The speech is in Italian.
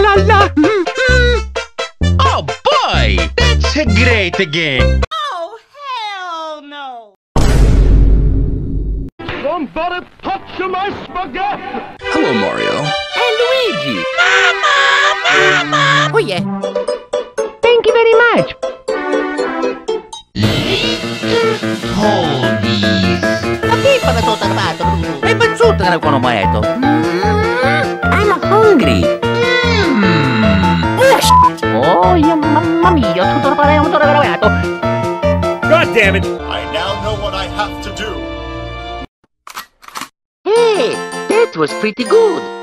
la. Oh boy! That's a great game! Oh, hell no! Somebody touch my spaghetti! Hello, Mario. È Luigi. Mamma, mamma. Oh yeah. Thank you very much. Toadies! Tapi pada to terbato. May pansut ka na kono mo ito. I'm mamma mia, tutto para tutto garawato. God damn it! I now know what I have to do. Hey, that was pretty good.